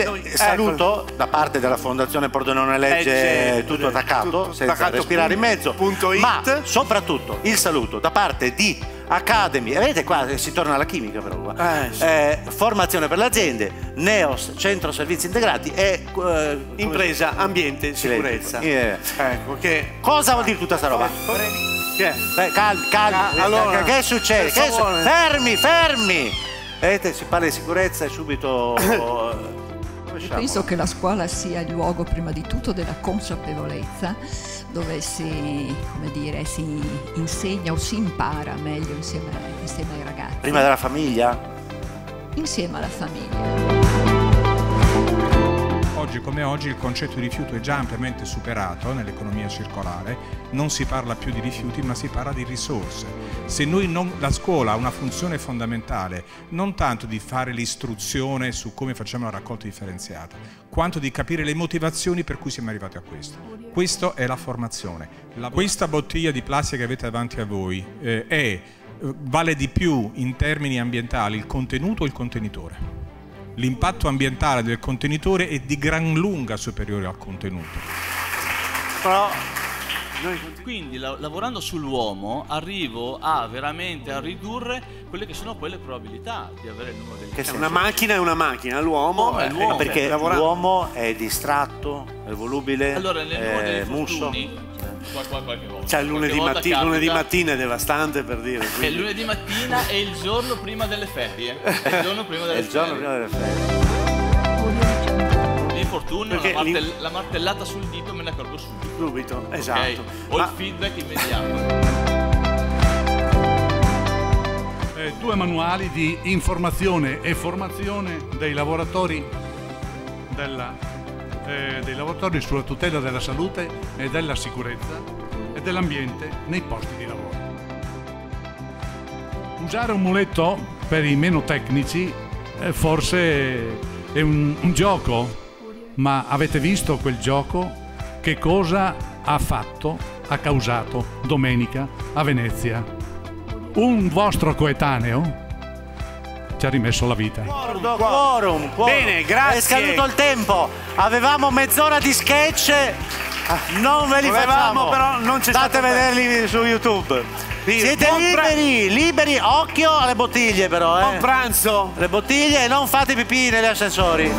il ecco. saluto da parte della Fondazione Pordenone Legge, Legge, tutto attaccato, tutto senza attaccato, respirare in mezzo, punto it. ma soprattutto il saluto da parte di Academy, e vedete qua eh, si torna alla chimica però, qua. Eh, sì. Eh, formazione per le aziende, Neos, Centro Servizi Integrati e... eh, Impresa, ambiente, sicurezza. Eh, Ecco, che... Cosa vuol dire tutta sta roba? che è? Beh, calmi, calmi. Ah, allora, che, succede? Che su- fermi, fermi! Vedete, si parla di sicurezza e subito... lasciamo. Penso che la scuola sia il luogo prima di tutto della consapevolezza, dove si, come dire, si insegna o si impara meglio insieme, insieme ai ragazzi, Prima della famiglia? insieme alla famiglia. Come oggi il concetto di rifiuto è già ampiamente superato nell'economia circolare, non si parla più di rifiuti ma si parla di risorse. Se non, la scuola ha una funzione fondamentale non tanto di fare l'istruzione su come facciamo la raccolta differenziata, quanto di capire le motivazioni per cui siamo arrivati a questo. Questa è la formazione. La- questa bottiglia di plastica che avete davanti a voi eh, è, eh, vale di più in termini ambientali il contenuto o il contenitore? L'impatto ambientale del contenitore è di gran lunga superiore al contenuto. Però... Quindi la- lavorando sull'uomo arrivo a veramente a ridurre quelle che sono poi le probabilità di avere il numero degli senso? una macchina è una macchina, l'uomo è è l'uomo. Perché lavorando. l'uomo è distratto, è volubile, Allora, nel degli musso. infortuni, qual- qual- qualche volta. Cioè, lunedì, qualche volta matti- capita, lunedì mattina è devastante per dire. È quindi- lunedì mattina e il giorno prima delle ferie. È il giorno prima delle il giorno ferie. prima delle ferie. L'infortunio, la, l'in- martell- la martellata sul dito me ne accorgo subito. Subito, esatto. Ho Ma- il feedback immediato. Eh, due manuali di informazione e formazione dei lavoratori, della- eh, dei lavoratori sulla tutela della salute e della sicurezza e dell'ambiente nei posti di lavoro. Usare un muletto per i meno tecnici eh, forse è un, un gioco, ma avete visto quel gioco? Che cosa ha fatto, ha causato domenica a Venezia? Un vostro coetaneo ci ha rimesso la vita. Quorum, quorum, quorum. Bene, grazie. È scaduto il tempo. Avevamo mezz'ora di sketch. Non ve li Volevamo, facciamo. però non c'è State a stato vederli su YouTube. Siete buon pra- liberi, liberi. Occhio alle bottiglie però, Buon eh. pranzo. Le bottiglie e non fate pipì negli ascensori.